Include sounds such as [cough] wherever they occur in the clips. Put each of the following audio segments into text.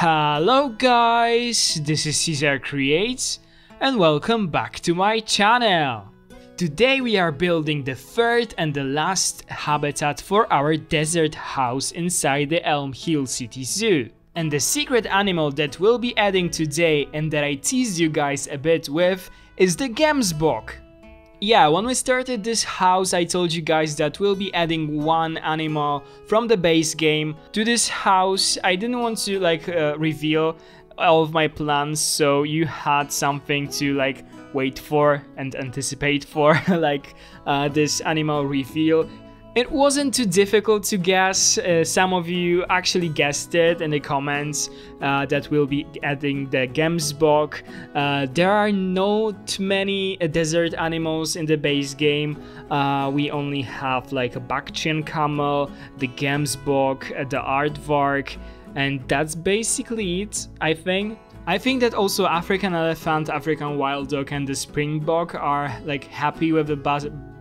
Hello guys, this is Cesar Creates and welcome back to my channel. Today we are building the third and the last habitat for our desert house inside the Elm Hill City Zoo. And the secret animal that we'll be adding today and that I teased you guys a bit with is the Gemsbok. Yeah, when we started this house, I told you guys that we'll be adding one animal from the base game to this house. I didn't want to like uh, reveal all of my plans, so you had something to like wait for and anticipate for, [laughs] like uh, this animal reveal. It wasn't too difficult to guess. Uh, some of you actually guessed it in the comments uh, that we'll be adding the Gemsbok. Uh, there are not many uh, desert animals in the base game. Uh, we only have like a Bactrian camel, the Gemsbok, uh, the Aardvark, and that's basically it, I think. I think that also African elephant, African wild dog, and the springbok are like happy with the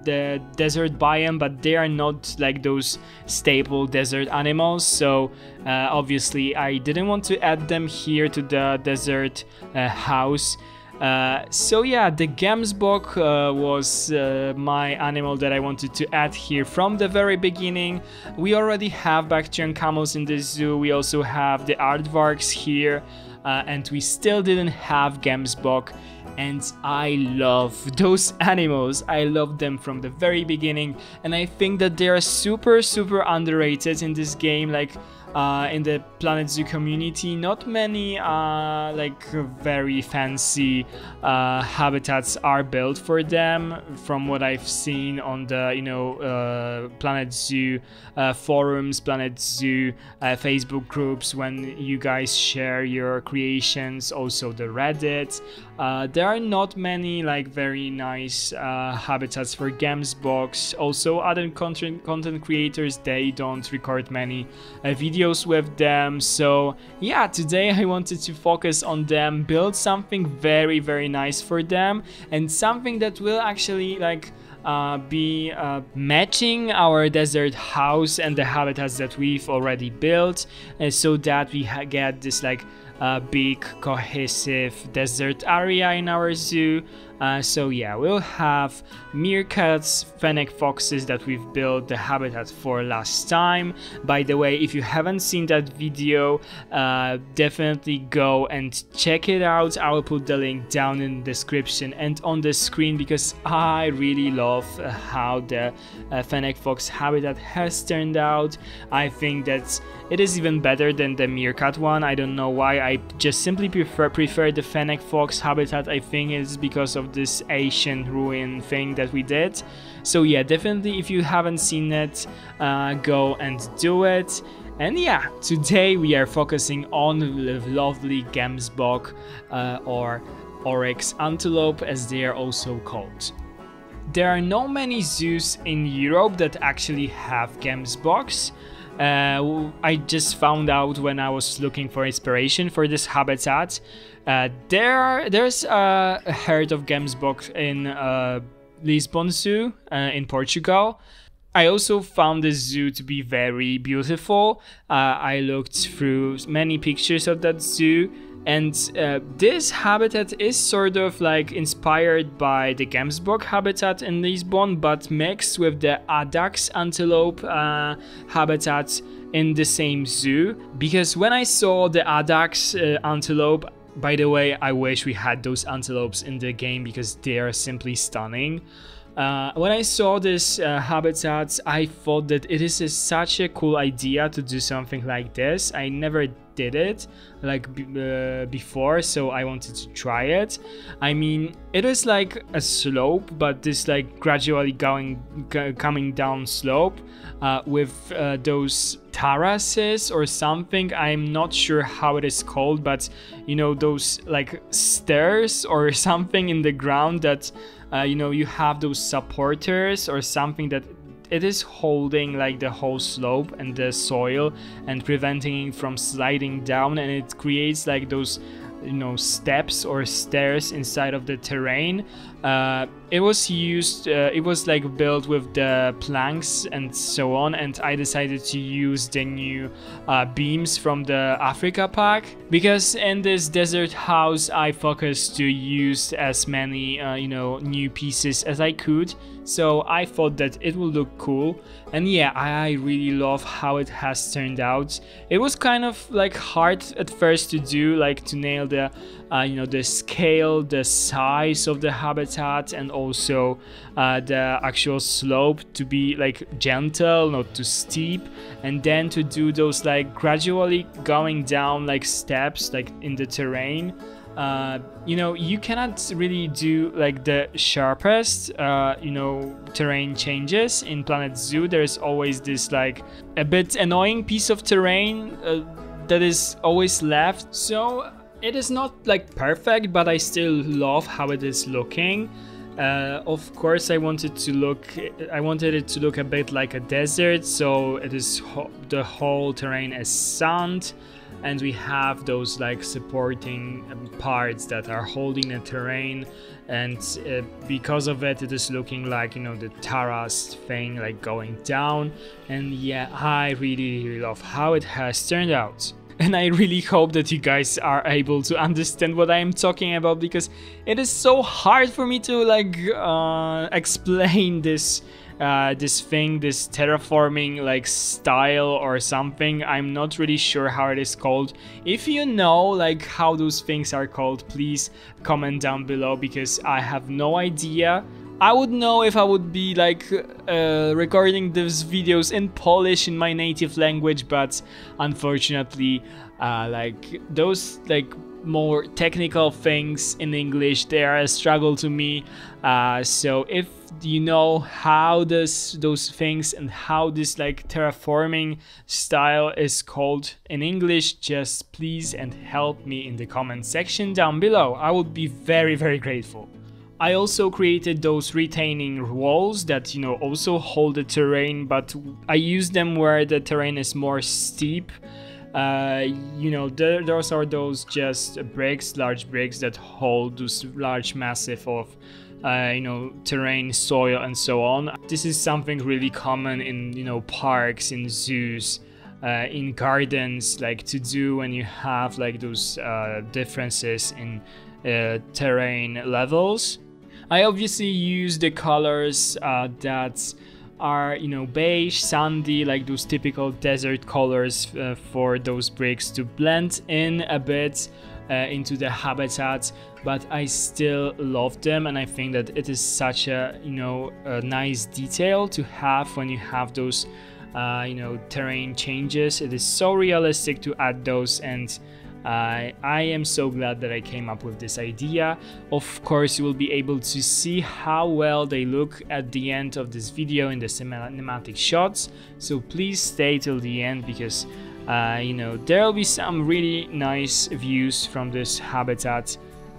the desert biome, but they are not like those staple desert animals. So uh, obviously, I didn't want to add them here to the desert uh, house. Uh, so yeah, the Gemsbok uh, was uh, my animal that I wanted to add here from the very beginning. We already have Bactrian camels in the zoo, we also have the aardvarks here, uh, and we still didn't have Gemsbok and I love [laughs] those animals. I love them from the very beginning and I think that they are super super underrated in this game like uh, in the Planet Zoo community. Not many uh, like very fancy uh, habitats are built for them. From what I've seen on the you know uh, Planet Zoo uh, forums, Planet Zoo uh, Facebook groups, when you guys share your creations, also the Reddit. There are not many like very nice uh, habitats for Gemsboks. Also, other content content creators they don't record many videos videos with them. So yeah, today I wanted to focus on them, build something very, very nice for them and something that will actually like uh, be uh, matching our desert house and the habitats that we've already built uh, so that we get this like uh, big cohesive desert area in our zoo uh, so yeah, we'll have meerkats, fennec foxes that we've built the habitat for last time. By the way, if you haven't seen that video, uh, definitely go and check it out. I will put the link down in the description and on the screen because I really love uh, how the uh, fennec fox habitat has turned out. I think that it is even better than the meerkat one. I don't know why. I just simply prefer prefer the fennec fox habitat. I think it's because of this ancient ruin thing that we did. So yeah, definitely if you haven't seen it, uh, go and do it. And yeah, today we are focusing on the lovely Gemsbok uh, or Oryx antelope as they are also called. There are not many zoos in Europe that actually have Gemsboks. Uh, I just found out when I was looking for inspiration for this habitat. Uh, there are, there's a herd of Gemsbok in uh, Lisbon Zoo uh, in Portugal. I also found the zoo to be very beautiful. Uh, I looked through many pictures of that zoo and uh, this habitat is sort of like inspired by the Gemsbok habitat in Lisbon, but mixed with the Addax antelope uh, habitat in the same zoo. Because when I saw the Addax uh, antelope, by the way, I wish we had those antelopes in the game because they are simply stunning. Uh, when I saw this uh, habitat, I thought that it is a, such a cool idea to do something like this. I never did it like uh, before so i wanted to try it i mean it is like a slope but this like gradually going coming down slope uh, with uh, those terraces or something i'm not sure how it is called but you know those like stairs or [laughs] something in the ground that uh, you know you have those supporters or something that it is holding like the whole slope and the soil and preventing it from sliding down and it creates like those you know steps or stairs inside of the terrain uh, it was used uh, it was like built with the planks and so on and i decided to use the new uh, beams from the africa pack because in this desert house i focused to use as many uh, you know new pieces as i could. So I thought that it would look cool. And yeah I really love how it has turned out. It was kind of like hard at first to do like to nail the uh, you know the scale the size of the habitat and also uh, the actual slope to be like gentle not too steep and then to do those like gradually going down like steps like in the terrain. Uh, you know you cannot really do like the sharpest uh, you know terrain changes. In planet zoo there's always this like a bit annoying piece of terrain uh, that is always left. So it is not like perfect but i still love how it is looking. Uh, of course i wanted to look i wanted it to look a bit like a desert so it is the whole terrain is sand and we have those like supporting um, parts that are holding the terrain and uh, because of it it is looking like you know the terrace thing like going down. And yeah i really, really love how it has turned out [laughs] and I really hope that you guys are able to understand what I am talking about because it is so hard for me to like uh, explain this uh, this thing, this terraforming like style or something. I'm not really sure how it is called. If you know like how those things are called, please comment down below because I have no idea. I would know if I would be like uh, recording these videos in Polish in my native language, but unfortunately, uh, like those like more technical things in English, they are a struggle to me. Uh, so if you know how this those things and how this like terraforming style is called in English, just please and help me in the comment section down below. I would be very very grateful. I also created those retaining walls that you know also hold the terrain but I use them where the terrain is more steep. Uh, you know those are those just bricks large bricks that hold those large massive of uh, you know terrain soil and so on. This is something really common in you know parks in zoos uh, in gardens like to do when you have like those uh, differences in uh, terrain levels I obviously use the colors uh, that are you know beige sandy like those typical desert colors uh, for those bricks to blend in a bit uh, into the habitat but I still love them and I think that it is such a you know a nice detail to have when you have those uh, you know terrain changes. It is so realistic to add those and uh, I am so glad that I came up with this idea. Of course, you will be able to see how well they look at the end of this video in the cinematic shots. So please stay till the end because uh, you know there will be some really nice views from this habitat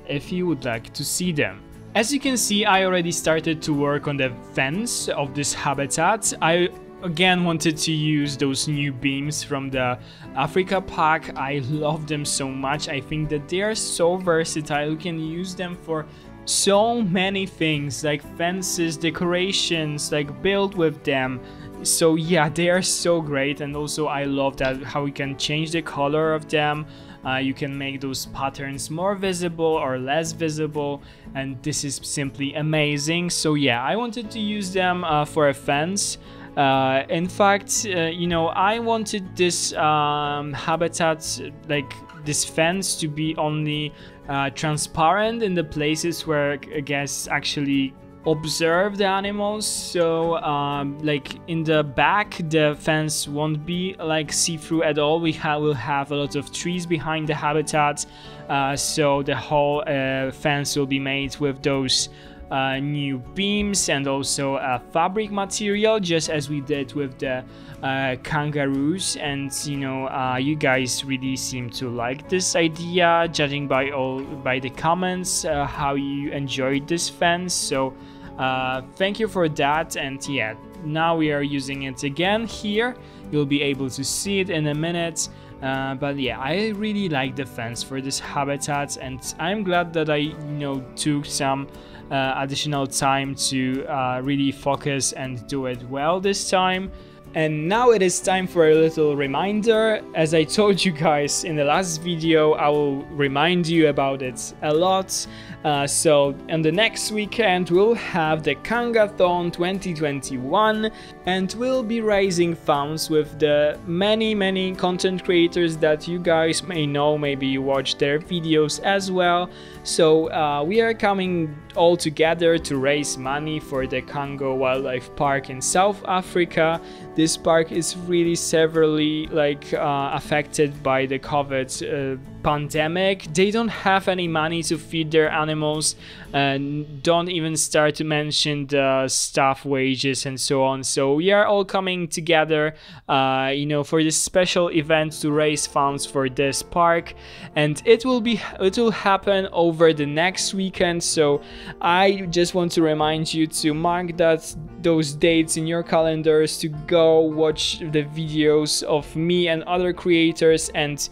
if you would like to see them. As you can see, I already started to work on the fence of this habitat. I again wanted to use those new beams from the Africa pack. I love them so much. I think that they are so versatile. You can use them for so many things like fences, decorations, like build with them. So yeah, they are so great and also I love that how we can change the color of them. Uh, you can make those patterns more visible or less visible and this is simply amazing. So yeah, I wanted to use them uh, for a fence. Uh, in fact, uh, you know, I wanted this um, habitat, like this fence, to be only uh, transparent in the places where guests actually observe the animals. So um, like in the back the fence won't be like see-through at all. We ha will have a lot of trees behind the habitat. Uh, so the whole uh, fence will be made with those uh, new beams and also a fabric material just as we did with the uh, kangaroos. And you know uh, you guys really seem to like this idea judging by all by the comments uh, how you enjoyed this fence so uh, thank you for that. And yeah now we are using it again here. You'll be able to see it in a minute. Uh, but yeah, I really like the fence for this habitat. And I'm glad that I, you know, took some uh, additional time to uh, really focus and do it well this time. And now it is time for a little reminder. As I told you guys in the last video, I will remind you about it a lot. Uh, so on the next weekend we'll have the Cangothon 2021 and we'll be raising funds with the many many content creators that you guys may know, maybe you watch their videos as well. So uh, we are coming all together to raise money for the Cango Wildlife Park in South Africa. This park is really severely like uh, affected by the COVID uh, pandemic. They don't have any money to feed their animals and don't even start to mention the staff wages and so on. So we are all coming together, uh, you know, for this special event to raise funds for this park, and it will be it will happen over the next weekend. So I just want to remind you to mark that those dates in your calendars to go watch the videos of me and other creators and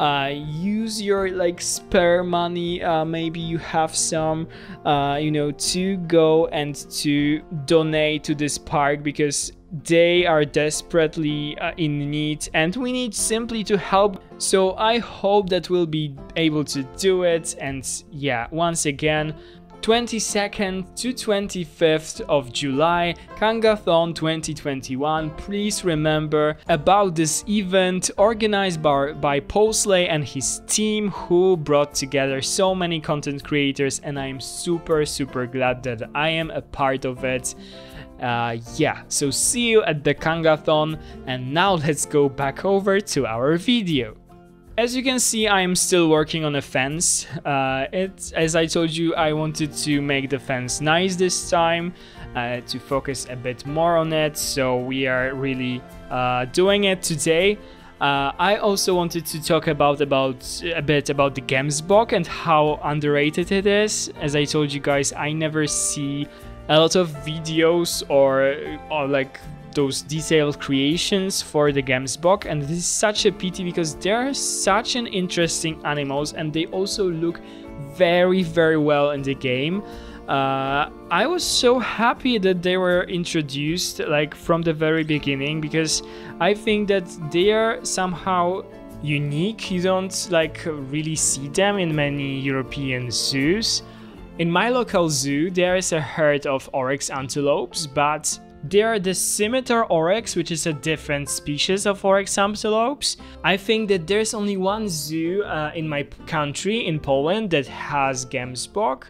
uh, use your like spare money. Uh, maybe you have some uh, you know to go and to donate to this park because they are desperately uh, in need and we need simply to help. So i hope that we'll be able to do it and yeah once again 22nd to 25th of July, Cangothon 2021. Please remember about this event organized by, by PaulsLey and his team who brought together so many content creators and I am super super glad that I am a part of it. Uh, yeah, so see you at the Cangothon and now let's go back over to our video. As you can see, I am still working on a fence. Uh, as I told you, I wanted to make the fence nice this time, uh, to focus a bit more on it, so we are really uh, doing it today. Uh, I also wanted to talk about about a bit about the Gemsbok and how underrated it is. As I told you guys, I never see a lot of videos or, or like those detailed creations for the Gemsbok and this is such a pity because they're such an interesting animals and they also look very very well in the game. Uh, I was so happy that they were introduced like from the very beginning because I think that they are somehow unique. You don't like really see them in many European zoos. In my local zoo, there is a herd of oryx antelopes, but they are the scimitar oryx, which is a different species of oryx antelopes. I think that there's only one zoo uh, in my country, in Poland, that has Gemsbok.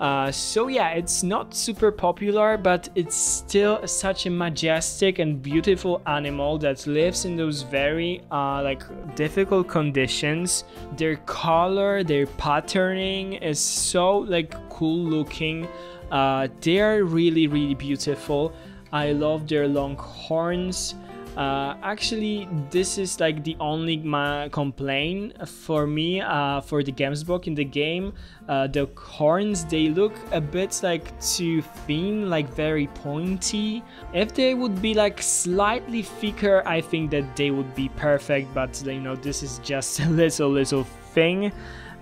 Uh, so yeah, it's not super popular, but it's still such a majestic and beautiful animal that lives in those very uh, like difficult conditions. Their color, their patterning is so like cool looking. Uh, they are really really beautiful. I love their long horns. Uh, actually, this is like the only my complaint for me uh, for the Gemsbok in the game. Uh, the horns, they look a bit like too thin, like very pointy. If they would be like slightly thicker, I think that they would be perfect, but you know, this is just [laughs] a little, little thing.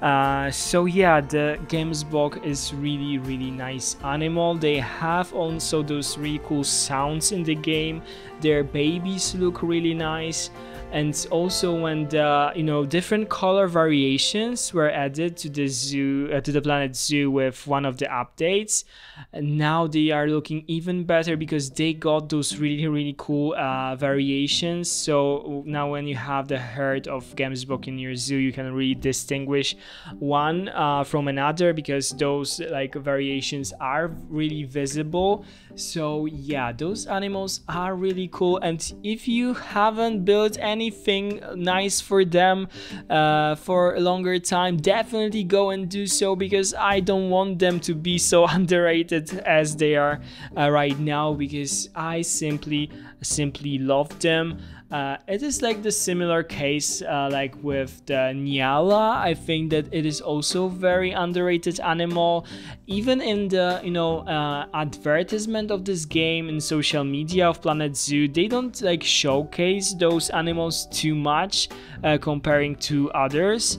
Uh, so yeah, the Gemsbok is really really nice animal. They have also those really cool sounds in the game. Their babies look really nice and also when the you know different color variations were added to the zoo uh, to the planet zoo with one of the updates. And now they are looking even better because they got those really really cool uh, variations. So now when you have the herd of Gemsbok in your zoo you can really distinguish one uh, from another because those like variations are really visible. So yeah those animals are really cool. And if you haven't built any anything nice for them uh, for a longer time, definitely go and do so because I don't want them to be so [laughs] underrated as they are uh, right now because I simply simply love them. Uh, it is like the similar case uh, like with the Nyala. I think that it is also very underrated animal. Even in the you know uh, advertisement of this game in social media of Planet Zoo, they don't like showcase those animals too much uh, comparing to others.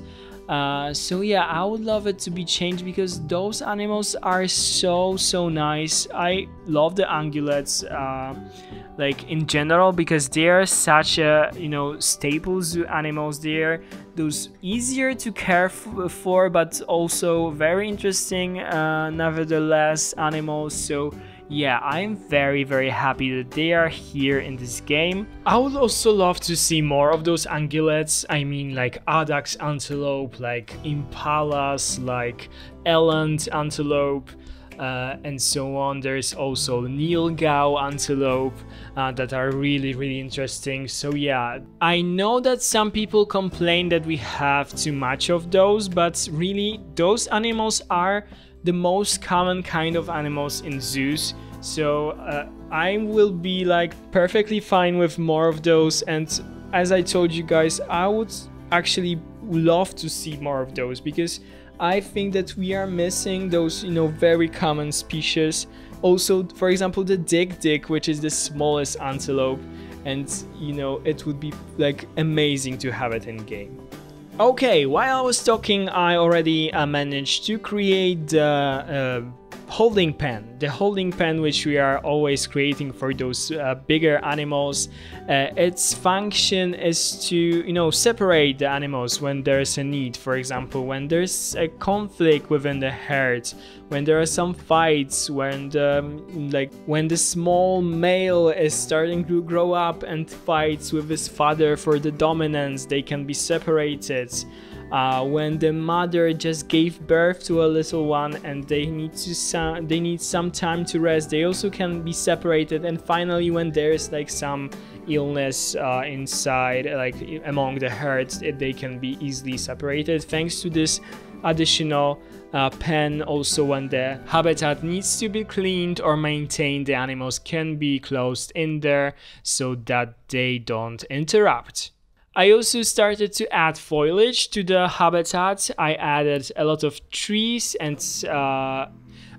Uh, so yeah, I would love it to be changed because those animals are so so nice. I love the ungulates, uh, like in general, because they are such a you know staple zoo animals. They're those easier to care for, but also very interesting, uh, nevertheless, animals. So yeah, I'm very very happy that they are here in this game. I would also love to see more of those ungulates, I mean like Addax antelope, like impalas, like eland antelope, uh, and so on. There's also Nilgau antelope uh, that are really, really interesting. So yeah, I know that some people complain that we have too much of those, but really those animals are the most common kind of animals in zoos. So uh, I will be like perfectly fine with more of those. And as I told you guys, I would actually love to see more of those because I think that we are missing those, you know, very common species. Also, for example, the dik-dik, which is the smallest antelope, and you know, it would be like amazing to have it in game. Okay, while I was talking, I already uh, managed to create the uh, holding pen. The holding pen which we are always creating for those uh, bigger animals. Uh, its function is to, you know, separate the animals when there's a need. For example, when there's a conflict within the herd, when there are some fights, when the, like when the small male is starting to grow up and fights with his father for the dominance, they can be separated. Uh, when the mother just gave birth to a little one and they need to some they need some time to rest they also can be separated. And finally when there's like some illness uh, inside like among the herds they can be easily separated. Thanks to this additional uh, pen also when the habitat needs to be cleaned or maintained the animals can be closed in there so that they don't interrupt I also started to add foliage to the habitat. I added a lot of trees and uh,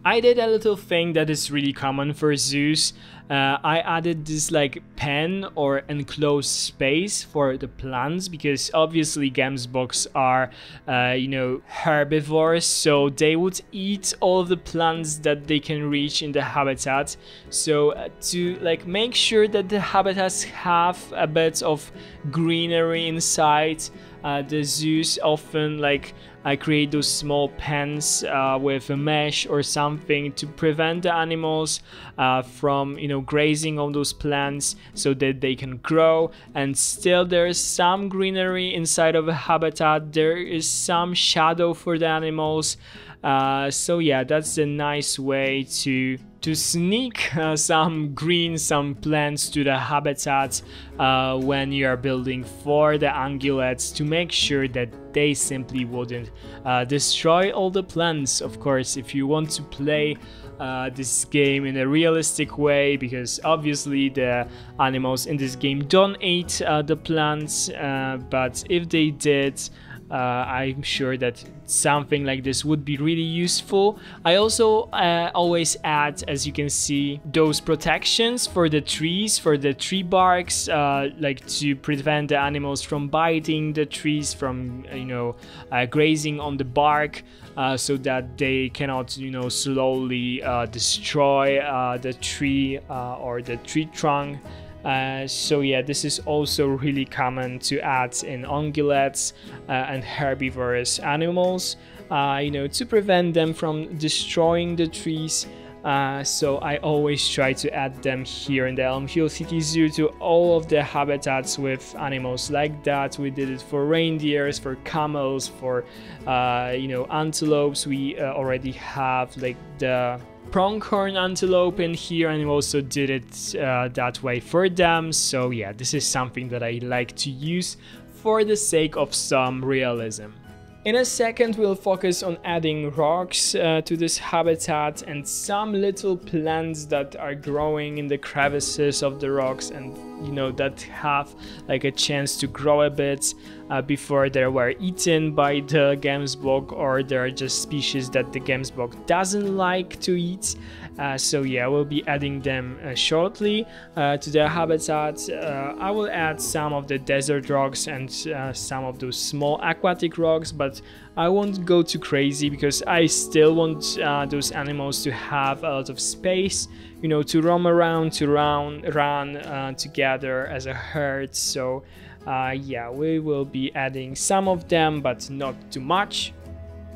I did a little thing that is really common for zoos uh, I added this like pen or enclosed space for the plants because obviously Gemsboks are, uh, you know, herbivores, so they would eat all the plants that they can reach in the habitat. So uh, to like make sure that the habitats have a bit of greenery inside, uh, the zoos often like I create those small pens uh, with a mesh or something to prevent the animals uh, from you know grazing on those plants so that they can grow. And still there is some greenery inside of a habitat. There is some shadow for the animals. Uh, so yeah that's a nice way to to sneak uh, some green, some plants to the habitat uh, when you are building for the ungulates to make sure that they simply wouldn't uh, destroy all the plants. Of course, if you want to play uh, this game in a realistic way because obviously the animals in this game don't eat uh, the plants uh, but if they did uh, I'm sure that something like this would be really useful. I also uh, always add, as you can see, those protections for the trees, for the tree barks, uh, like to prevent the animals from biting the trees, from, you know, uh, grazing on the bark. Uh, so that they cannot, you know, slowly uh, destroy the tree or the tree trunk uh, so yeah, this is also really common to add in ungulates uh, and herbivorous animals, uh, you know, to prevent them from destroying the trees. Uh, so I always try to add them here in the Elm Hill City Zoo to all of the habitats with animals like that. We did it for reindeers, for camels, for uh, you know antelopes. We already have like the pronghorn antelope in here and also did it uh, that way for them so yeah this is something that I like to use for the sake of some realism. In a second we'll focus on adding rocks uh, to this habitat and some little plants that are growing in the crevices of the rocks and you know that have like a chance to grow a bit uh, before they were eaten by the gemsbok or there are just species that the gemsbok doesn't like to eat so yeah, we'll be adding them uh, shortly uh, to their habitat. Uh, I will add some of the desert rocks and uh, some of those small aquatic rocks, but but I won't go too crazy because I still want uh, those animals to have a lot of space, you know, to roam around, to run, run uh, together as a herd. So, uh, yeah, we will be adding some of them, but not too much.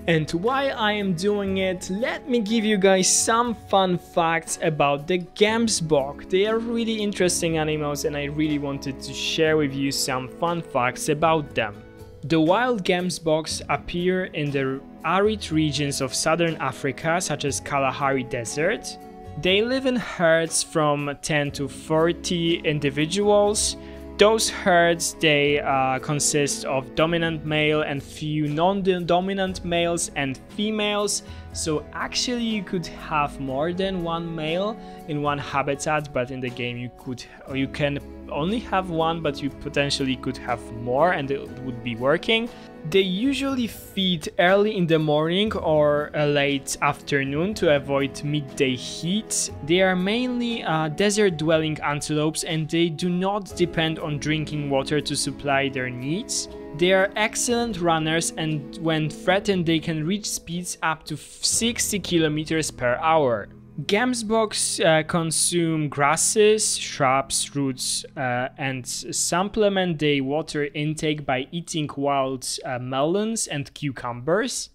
And while I am doing it, let me give you guys some fun facts about the Gemsbok. They are really interesting animals and I really wanted to share with you some fun facts about them. The wild Gemsboks appear in the arid regions of southern Africa such as Kalahari Desert. They live in herds from 10 to 40 individuals those herds, they uh, consist of dominant male and few non-dominant males and females. So actually you could have more than one male in one habitat, but in the game you could you can only have one, but you potentially could have more and it would be working. They usually feed early in the morning or late afternoon to avoid midday heat. They are mainly uh, desert dwelling antelopes and they do not depend on drinking water to supply their needs. They are excellent runners and when threatened they can reach speeds up to 60 kilometers per hour. Gemsboks uh, consume grasses, shrubs, roots, uh, and supplement their water intake by eating wild uh, melons and cucumbers.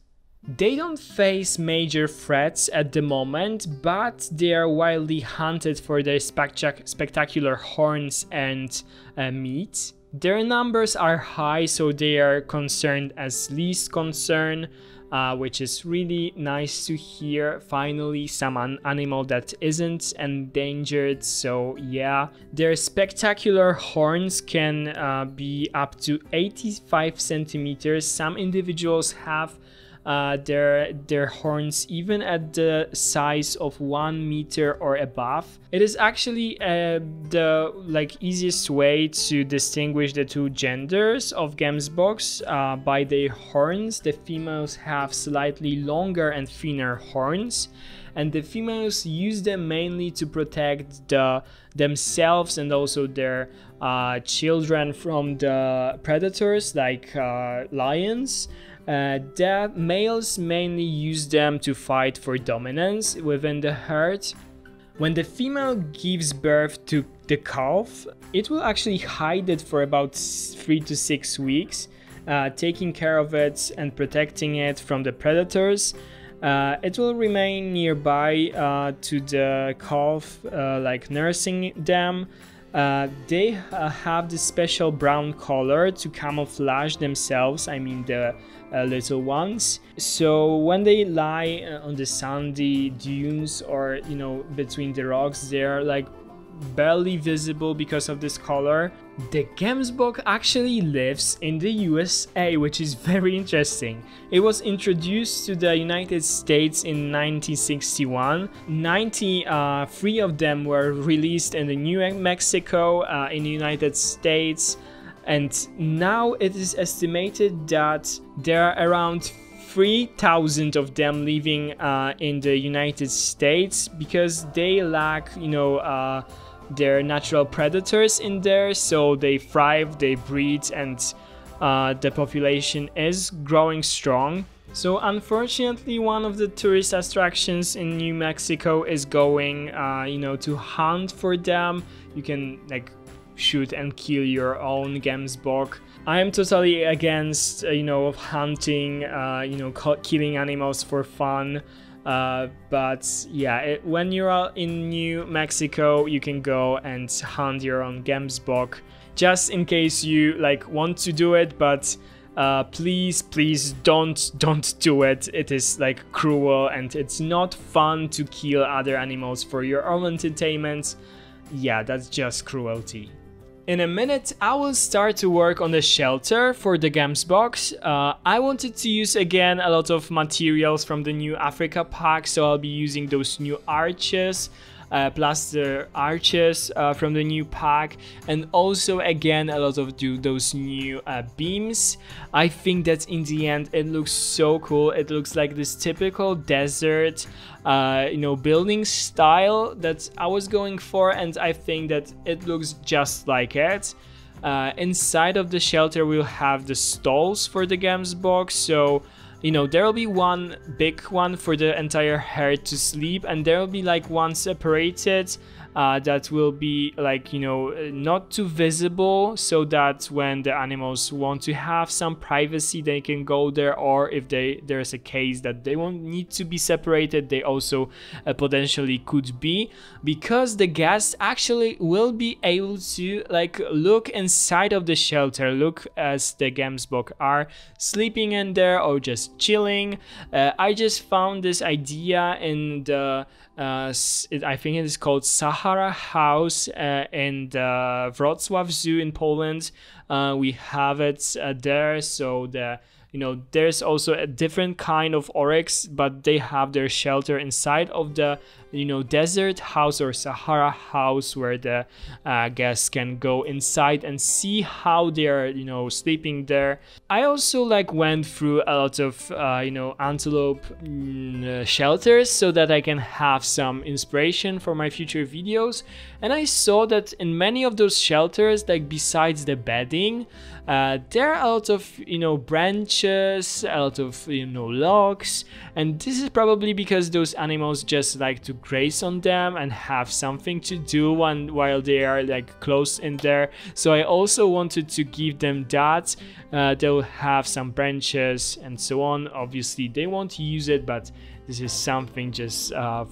They don't face major threats at the moment, but they are widely hunted for their spectac spectacular horns and uh, meat. Their numbers are high, so they are concerned as least concern uh, which is really nice to hear. Finally, some an animal that isn't endangered. So yeah, their spectacular horns can uh, be up to 85 centimeters. Some individuals have uh, their their horns even at the size of one meter or above. It is actually uh, the like easiest way to distinguish the two genders of Gemsboks uh, by their horns. The females have slightly longer and thinner horns and the females use them mainly to protect the themselves and also their uh, children from the predators like uh, lions uh, the males mainly use them to fight for dominance within the herd. When the female gives birth to the calf, it will actually hide it for about 3 to 6 weeks, uh, taking care of it and protecting it from the predators. Uh, it will remain nearby uh, to the calf, uh, like nursing them. Uh, they uh, have this special brown color to camouflage themselves, I mean the uh, little ones. So when they lie uh, on the sandy dunes or you know between the rocks, they're like barely visible because of this color. The Gemsbok actually lives in the USA, which is very interesting. It was introduced to the United States in 1961. 93 uh, of them were released in the New Mexico, uh, in the United States, and now it is estimated that there are around 3,000 of them living uh, in the United States because they lack, you know, uh, their natural predators in there, so they thrive, they breed, and uh, the population is growing strong. So unfortunately, one of the tourist attractions in New Mexico is going, uh, you know, to hunt for them. You can like shoot and kill your own Gemsbok. I am totally against, uh, you know, hunting, uh, you know, killing animals for fun. Uh, but yeah, it, when you're in New Mexico, you can go and hunt your own Gemsbok, just in case you like want to do it. But uh, please, please don't don't do it. It is like cruel and it's not fun to kill other animals for your own entertainment. Yeah, that's just cruelty. In a minute, I will start to work on the shelter for the Gemsboks. Uh, I wanted to use again a lot of materials from the new Africa pack, so I'll be using those new arches, plus the arches uh, from the new pack and also again a lot of do those new uh, beams. I think that in the end it looks so cool. It looks like this typical desert uh, you know building style that I was going for and I think that it looks just like it. Uh, inside of the shelter we'll have the stalls for the Gemsboks so you know there will be one big one for the entire herd to sleep and there will be like one separated uh, that will be like you know not too visible so that when the animals want to have some privacy they can go there or if they there's a case that they won't need to be separated they also uh, potentially could be. Because the guests actually will be able to like look inside of the shelter look as the Gemsbok are sleeping in there or just chilling. Uh, I just found this idea in the uh, I think it is called Sahara House uh, in the Wrocław Zoo in Poland. Uh, we have it uh, there, so the you know there's also a different kind of oryx, but they have their shelter inside of the you know desert house or Sahara house where the uh, guests can go inside and see how they're you know sleeping there. I also like went through a lot of uh, you know antelope mm, uh, shelters so that I can have some inspiration for my future videos and I saw that in many of those shelters like besides the bedding uh, there are a lot of you know branches a lot of you know logs and this is probably because those animals just like to graze on them and have something to do when, while they are like close in there. So I also wanted to give them that. Uh, they'll have some branches and so on. Obviously they won't use it, but this is something just uh,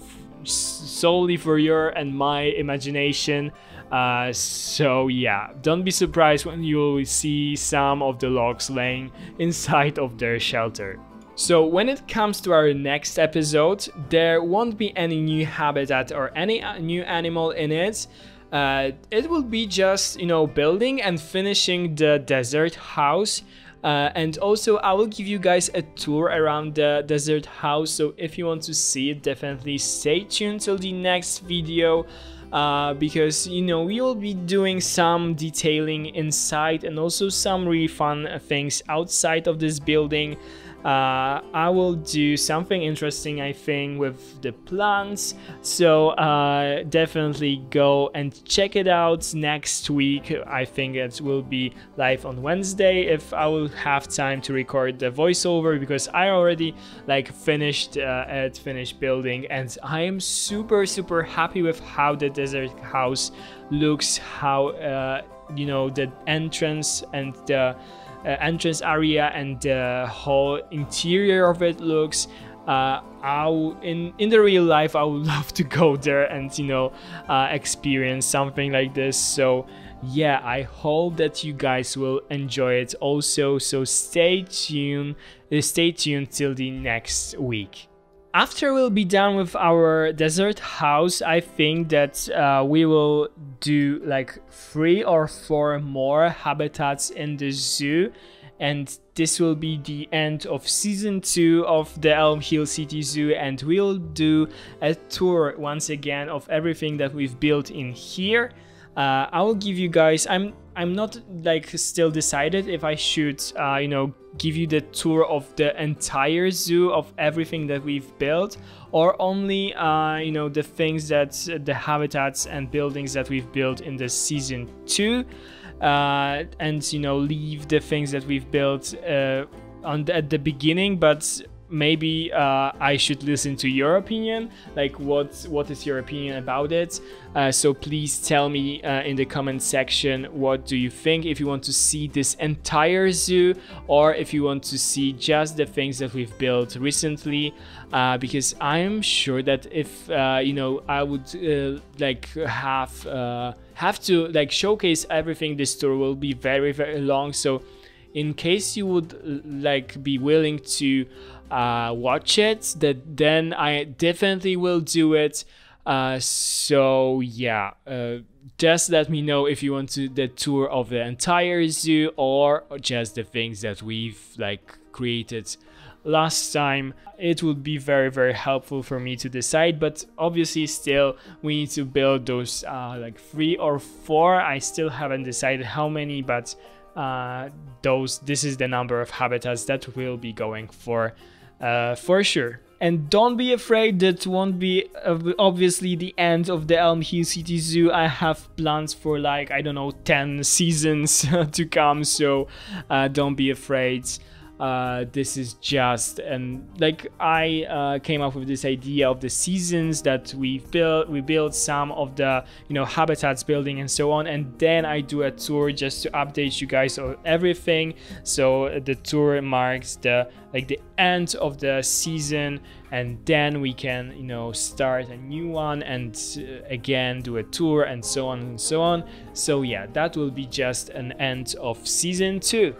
solely for your and my imagination. Uh, so yeah, don't be surprised when you see some of the logs laying [laughs] inside of their shelter. So when it comes to our next episode, there won't be any new habitat or any uh, new animal in it. Uh, it will be just, you know, building and finishing the desert house. Uh, and also I will give you guys a tour around the desert house. So if you want to see it, definitely stay tuned till the next video. Uh, because you know we will be doing some detailing inside and also some really fun things outside of this building uh, I will do something interesting, I think, with the plants. So uh, definitely go and check it out next week. I think it will be live on Wednesday if I will have time to record the voiceover because I already like finished uh, it, finished building, and I am super super happy with how the desert house looks. How uh, you know the entrance and the entrance area and the whole interior of it looks uh, I in in the real life I would [laughs] love to go there and you know uh, experience something like this. So yeah I hope that you guys will enjoy it. Also so stay tuned uh, stay tuned till the next week after we'll be done with our desert house, I think that uh, we will do like three or four more habitats in the zoo and this will be the end of season 2 of the Elm Hill City Zoo and we'll do a tour once again of everything that we've built in here. Uh, I will give you guys, I'm I'm not like still decided if I should, uh, you know, give you the tour of the entire zoo of everything that we've built or only, uh, you know, the things that the habitats and buildings that we've built in the season two. Uh, and you know leave the things that we've built uh, the, at the beginning but maybe uh, I should listen to your opinion. Like, what what is your opinion about it? Uh, so please tell me uh, in the comment section what do you think. If you want to see this entire zoo, or if you want to see just the things that we've built recently, uh, because I'm sure that if uh, you know, I would uh, like have have to like showcase everything. This tour will be very very long. So in case you would like be willing to uh, watch it, that then I definitely will do it. Uh, so yeah, uh, just let me know if you want to the tour of the entire zoo or just the things that we've like created last time it would be very very helpful for me to decide but obviously still we need to build those uh, like three or four i still haven't decided how many but uh, those this is the number of habitats that we'll be going for uh, for sure. And don't be afraid, that won't be obviously the end of the Elm Hill City Zoo. I have plans for like, I don't know, 10 seasons [laughs] to come, so uh, don't be afraid uh, this is just and like I uh, came up with this idea of the seasons that we build we build some of the you know habitats building and so on. And then I do a tour just to update you guys on everything. So the tour marks the like the end of the season. And then we can you know start a new one and uh, again do a tour and so on and so on. So yeah that will be just an end of season two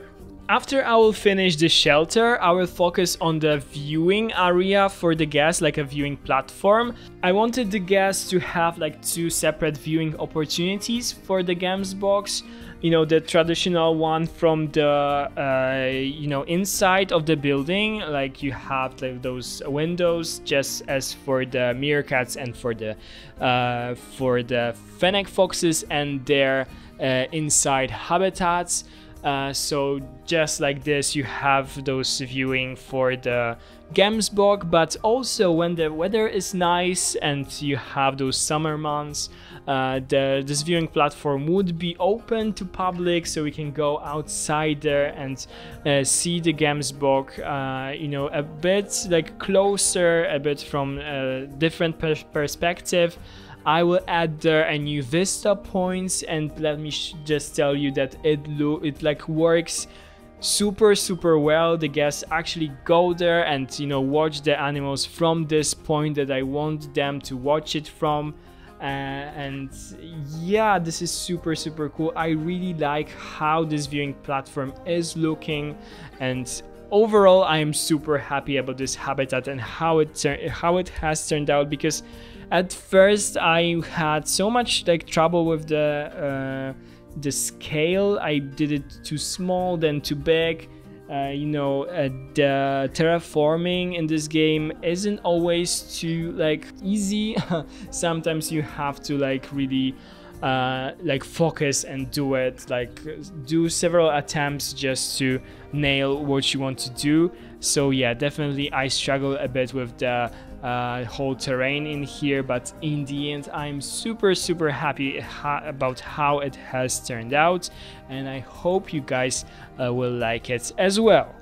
after I will finish the shelter, I will focus on the viewing area for the guests, like a viewing platform. I wanted the guests to have like two separate viewing opportunities for the Gemsboks. You know, the traditional one from the, uh, you know, inside of the building, like you have like those windows just as for the meerkats and for the, uh, for the fennec foxes and their uh, inside habitats. Uh, so just like this, you have those viewing for the Gemsbok, but also when the weather is nice and you have those summer months, uh, the, this viewing platform would be open to public, so we can go outside there and uh, see the Gemsbok, uh, you know, a bit like closer, a bit from a different per perspective. I will add there a new vista points and let me just tell you that it lo it like works super super well. The guests actually go there and you know watch the animals from this point that I want them to watch it from. Uh, and yeah this is super super cool. I really like how this viewing platform is looking and overall I am super happy about this habitat and how it how it has turned out because at first I had so much like trouble with the uh, the scale. I did it too small, then too big. Uh, you know, uh, the terraforming in this game isn't always too like easy. [laughs] Sometimes you have to like really uh, like focus and do it like do several attempts just to nail what you want to do so yeah definitely i struggle a bit with the uh, whole terrain in here but in the end I'm super super happy ha about how it has turned out and I hope you guys uh, will like it as well.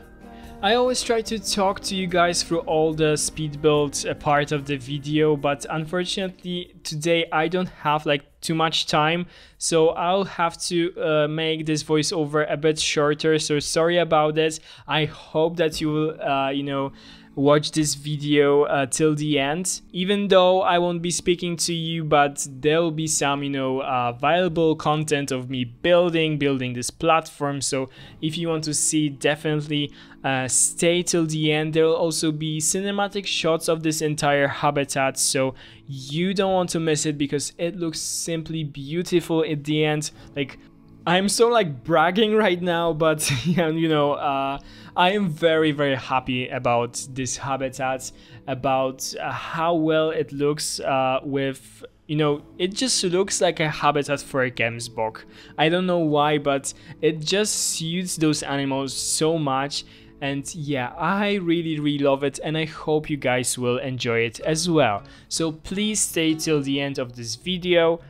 I always try to talk to you guys through all the speed build part of the video, but unfortunately today I don't have like too much time, so I'll have to uh, make this voiceover a bit shorter, so sorry about this. I hope that you will, uh, you know, watch this video uh, till the end. Even though I won't be speaking to you but there will be some you know uh, valuable content of me building building this platform. So if you want to see definitely uh, stay till the end. There will also be cinematic shots of this entire habitat. So you don't want to miss it because it looks simply beautiful at the end. Like I'm so like bragging right now, but [laughs] yeah, you know, uh, I am very very happy about this habitat, about uh, how well it looks uh, with you know, it just looks like a habitat for a Gemsbok. I don't know why, but it just suits those animals so much. And yeah, I really, really love it and I hope you guys will enjoy it as well. So please stay till the end of this video.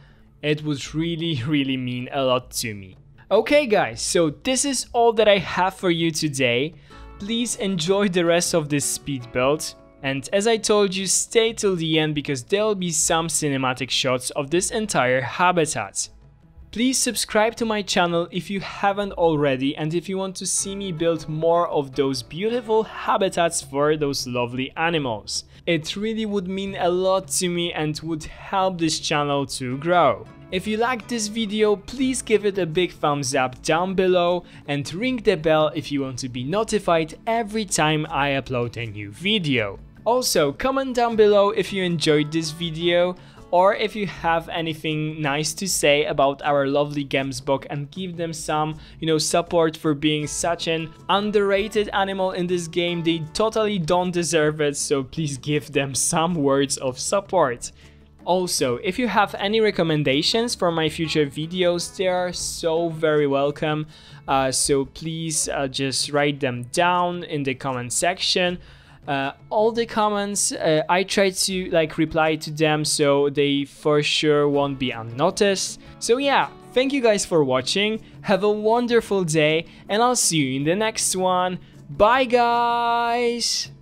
It would really, really mean a lot to me. Okay guys, so this is all that I have for you today. Please enjoy the rest of this speed build. And as I told you, stay till the end because there'll be some cinematic shots of this entire habitat. Please subscribe to my channel if you haven't already and if you want to see me build more of those beautiful habitats for those lovely animals. It really would mean a lot to me and would help this channel to grow. If you liked this video, please give it a big thumbs up down below and ring the bell if you want to be notified every time I upload a new video. Also, comment down below if you enjoyed this video or if you have anything nice to say about our lovely Gemsbok and give them some, you know, support for being such an underrated animal in this game. They totally don't deserve it, so please give them some words of support. Also, if you have any recommendations for my future videos, they are so very welcome. Uh, so please uh, just write them down in the comment section. uh, all the comments uh, i try to like reply to them so they for sure won't be unnoticed so yeah thank you guys for watching have a wonderful day and i'll see you in the next one bye guys